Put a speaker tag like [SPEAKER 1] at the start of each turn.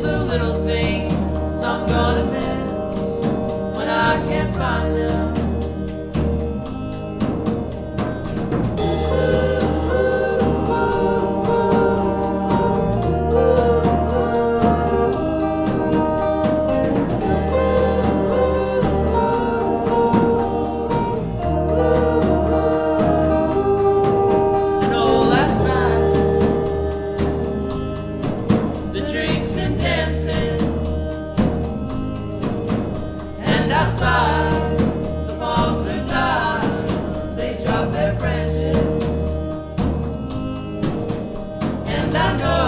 [SPEAKER 1] The little things I'm gonna miss when I can't find them. I know